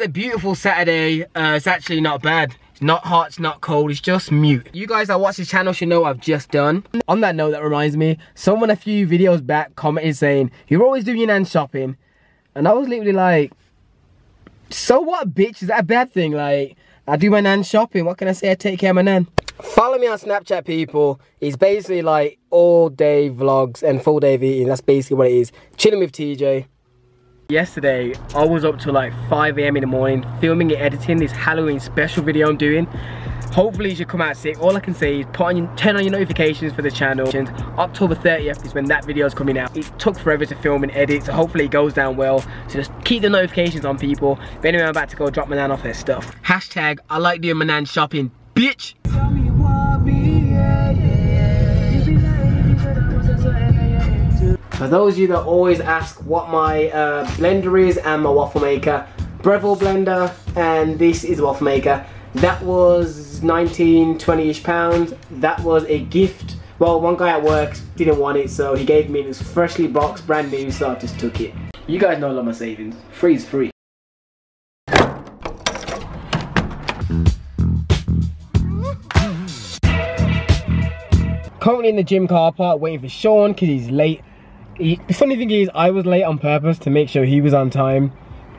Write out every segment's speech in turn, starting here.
a beautiful Saturday. Uh, it's actually not bad. It's not hot, it's not cold, it's just mute. You guys that watch this channel should know what I've just done. On that note, that reminds me, someone a few videos back commented saying, you're always doing your nan shopping. And I was literally like, so what, bitch? Is that a bad thing? Like, I do my nan shopping. What can I say? I take care of my nan. Follow me on Snapchat, people. It's basically like all day vlogs and full day of eating. That's basically what it is. Chillin With TJ. Yesterday, I was up till like 5 a.m. in the morning filming and editing this Halloween special video I'm doing. Hopefully you should come out sick. All I can say is put on turn on your notifications for the channel. October 30th is when that video is coming out. It took forever to film and edit, so hopefully it goes down well. So just keep the notifications on people. But anyway, I'm about to go drop my nan off their stuff. Hashtag, I like doing my nan shopping, bitch. For those of you that always ask what my uh, blender is and my waffle maker, Breville blender and this is a waffle maker. That was 19, 20-ish pounds. That was a gift. Well, one guy at work didn't want it, so he gave me this freshly boxed, brand new, so I just took it. You guys know I love my savings. Free is free. Currently in the gym car park waiting for Sean because he's late. He, the funny thing is, I was late on purpose to make sure he was on time.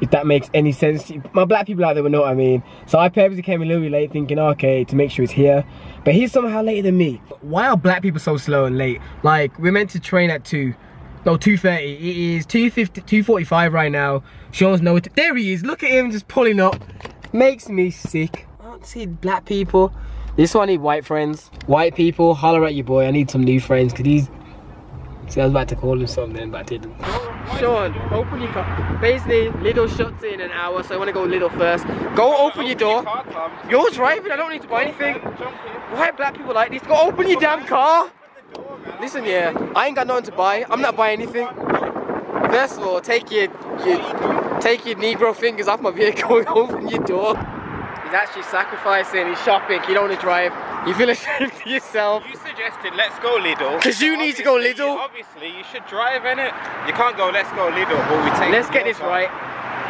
If that makes any sense. My black people out there will know what I mean. So I purposely came a little bit late thinking, okay, to make sure he's here. But he's somehow later than me. Why are black people so slow and late? Like, we're meant to train at 2. No, 2.30. It is 2.50, 2.45 right now. Sean's nowhere to, There he is. Look at him just pulling up. Makes me sick. I don't see black people. This one I need white friends. White people, holler at your boy. I need some new friends because he's See, I was about to call him something, but I didn't. Sean, open your car. Basically, Lidl shuts in an hour, so I want to go Lidl first. Go open your door. You're driving, I don't need to buy anything. Why black people like this? Go open your damn car. Listen, yeah, I ain't got nothing to buy. I'm not buying anything. First of all, take your, your take your Negro fingers off my vehicle and open your door. He's actually sacrificing, he's shopping, he don't want to drive. You feel ashamed of yourself. You suggested let's go Lidl. Because you need to go Lidl. Obviously, you should drive in it. You can't go let's go Lidl, but we take Let's get this right.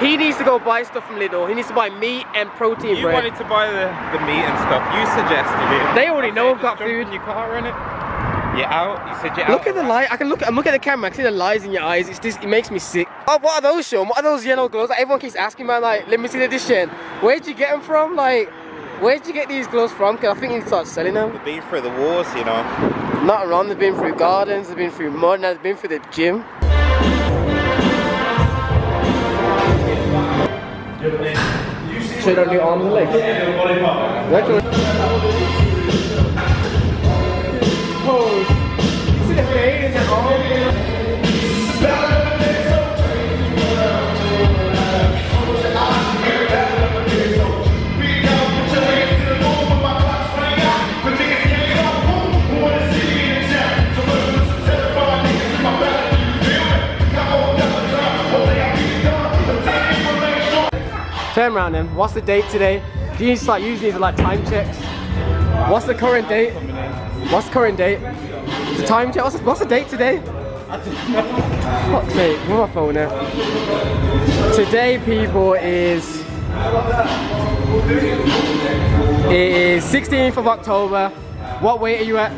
He needs to go buy stuff from Lidl. He needs to buy meat and protein you bread. wanted to buy the, the meat and stuff. You suggested it. They already know I've got food. You can't run it. You're out. You said you're look out. at the light. I can look. I'm looking at the camera. I can see the lies in your eyes. It's just. It makes me sick. Oh, what are those, Sean? What are those yellow gloves? Like, everyone keeps asking, man. Like, let me see the edition. Where'd you get them from? Like. Where'd you get these gloves from? Because I think you start selling them. They've been through the wars, you know. Not around, they've been through gardens, they've been through mud, they've been through the gym. Straight on your arms and legs. Turn around then. What's the date today? Do you start using these like time checks? What's the current date? What's the current date? The time check. What's the, what's the date today? Fuck's sake, where's my phone now? Today, people, is it is 16th of October. What weight are you at?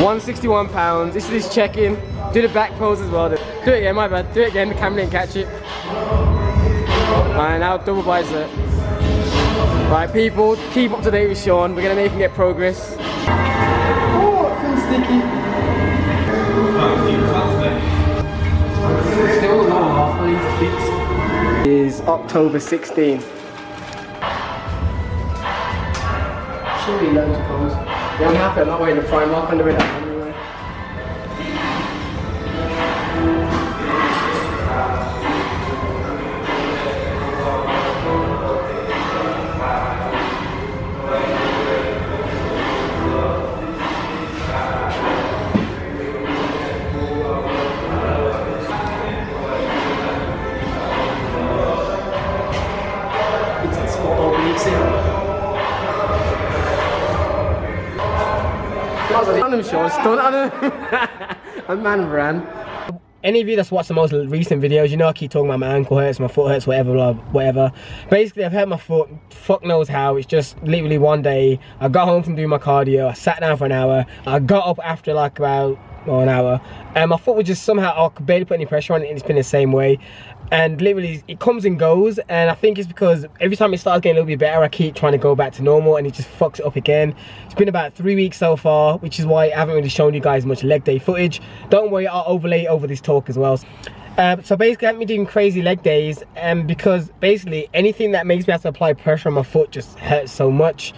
161 pounds. This is check-in. Do the back pose as well. Do it again, my bad. Do it again, the camera didn't catch it. Alright, now double bicep. Right, people, keep up to date with Sean. We're gonna make him get progress. Oh, it feels sticky. Still not half, I to. Is October 16th. Should be loads of clothes. Yeah, I'm happy I'm not wearing the Primark under it anyway. Him, Sean. Stunt on him. A man ran. any of you that's watched the most recent videos, you know I keep talking about my ankle hurts, my foot hurts, whatever, blah, whatever. Basically, I've hurt my foot, fuck knows how. It's just literally one day, I got home from doing my cardio, I sat down for an hour, I got up after like about or an hour and my foot was just somehow I could barely put any pressure on it and it's been the same way. And literally it comes and goes and I think it's because every time it starts getting a little bit better I keep trying to go back to normal and it just fucks it up again. It's been about three weeks so far which is why I haven't really shown you guys much leg day footage. Don't worry I'll overlay over this talk as well. Uh, so basically I haven't been doing crazy leg days and um, because basically anything that makes me have to apply pressure on my foot just hurts so much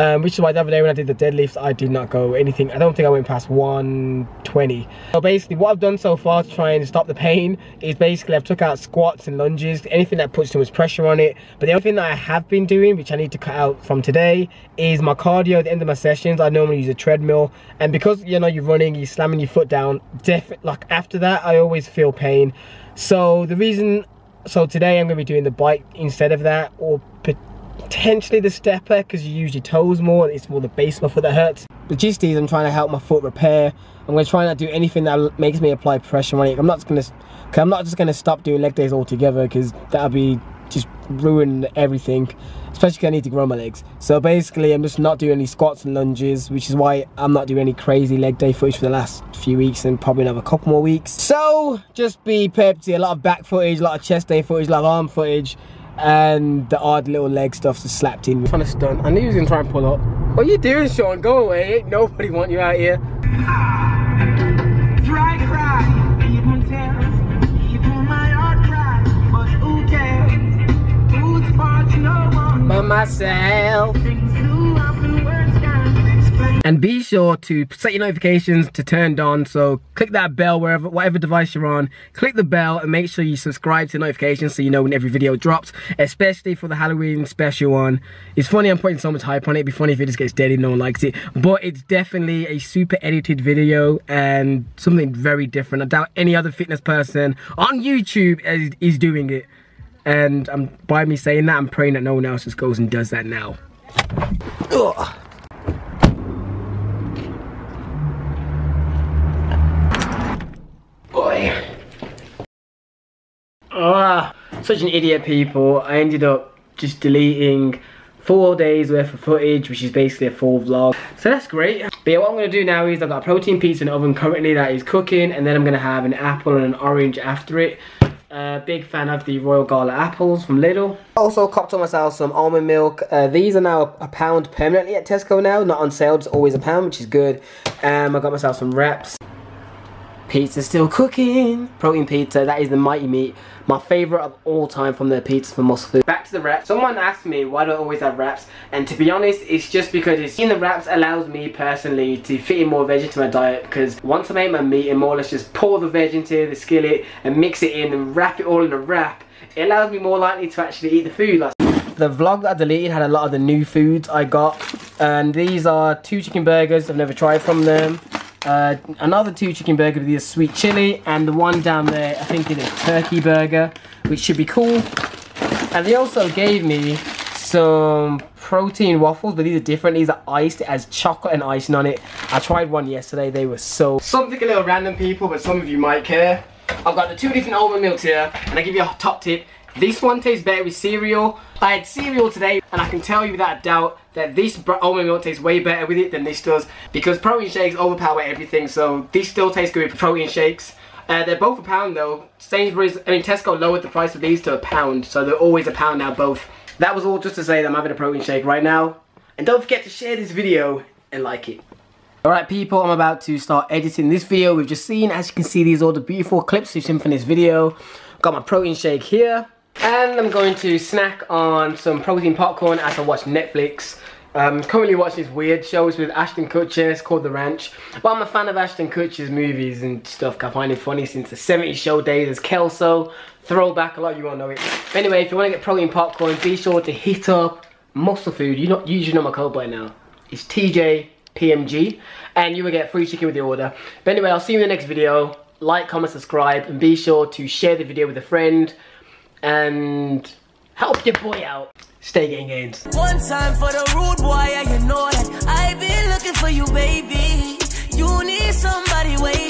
um, which is why the other day when I did the deadlifts, I did not go anything. I don't think I went past 120. So basically, what I've done so far to try and stop the pain is basically I've took out squats and lunges, anything that puts too much pressure on it. But the other thing that I have been doing, which I need to cut out from today, is my cardio at the end of my sessions. I normally use a treadmill, and because you know you're running, you're slamming your foot down. Def like after that, I always feel pain. So the reason so today I'm going to be doing the bike instead of that or potentially the stepper because you use your toes more and it's more the base of my foot that hurts. The gist is I'm trying to help my foot repair. I'm going to try not do anything that makes me apply pressure on it. I'm not going to, I'm not just going to stop doing leg days altogether because that'll be just ruin everything especially because I need to grow my legs so basically I'm just not doing any squats and lunges which is why I'm not doing any crazy leg day footage for the last few weeks and probably another couple more weeks so just be prepared to see a lot of back footage a lot of chest day footage a lot of arm footage and the odd little leg stuff just slapped in. Trying to stun. I knew he was gonna try and pull up. What are you doing, Sean? Go away. Ain't nobody want you out here. By myself. And be sure to set your notifications to turned on. So click that bell wherever, whatever device you're on. Click the bell and make sure you subscribe to notifications so you know when every video drops. Especially for the Halloween special one. It's funny I'm putting so much hype on it. It'd be funny if it just gets dead and no one likes it. But it's definitely a super edited video and something very different. I doubt any other fitness person on YouTube is, is doing it. And I'm, by me saying that, I'm praying that no one else just goes and does that now. Ugh. Ah, such an idiot, people. I ended up just deleting four days worth of footage, which is basically a full vlog. So that's great. But yeah, what I'm gonna do now is I've got a protein pizza in the oven currently that is cooking, and then I'm gonna have an apple and an orange after it. Uh, big fan of the Royal Gala apples from Lidl. Also copped on myself some almond milk. Uh, these are now a pound permanently at Tesco now, not on sale, it's always a pound, which is good. Um, I got myself some wraps. Pizza still cooking. Protein pizza, that is the Mighty Meat. My favourite of all time from the pizza from Muscle Food. Back to the wraps. Someone asked me why do I always have wraps? And to be honest, it's just because it's in the wraps allows me personally to fit in more veg into my diet because once I make my meat and more or less just pour the veg into the skillet and mix it in and wrap it all in a wrap, it allows me more likely to actually eat the food. Like the vlog that I deleted had a lot of the new foods I got and these are two chicken burgers I've never tried from them uh, another two chicken burger with the sweet chili, and the one down there, I think it is turkey burger, which should be cool. And they also gave me some protein waffles, but these are different. These are iced, it has chocolate and icing on it. I tried one yesterday, they were so... Something a little random people, but some of you might care. I've got the two different almond milks here, and I give you a top tip. This one tastes better with cereal. I had cereal today, and I can tell you without doubt that this almond milk tastes way better with it than this does because protein shakes overpower everything, so this still tastes good with protein shakes. Uh, they're both a pound though. Sainsbury's, I mean Tesco lowered the price of these to a pound, so they're always a pound now both. That was all just to say that I'm having a protein shake right now. And don't forget to share this video and like it. Alright people, I'm about to start editing this video we've just seen. As you can see, these are all the beautiful clips we've seen from this video. Got my protein shake here. And I'm going to snack on some protein popcorn as I watch Netflix. Um, currently watching this weird shows with Ashton Kutcher, it's called The Ranch. But I'm a fan of Ashton Kutcher's movies and stuff, I find it funny since the 70s show days as Kelso. Throwback, a lot of you won't know it. Anyway, if you want to get protein popcorn, be sure to hit up Muscle Food. You know, usually know my code by now. It's TJPMG, and you will get free chicken with the order. But anyway, I'll see you in the next video. Like, comment, subscribe, and be sure to share the video with a friend and help your boy out. Stay getting gains. One time for the rude boy, yeah, you know that. I've been looking for you, baby. You need somebody waiting.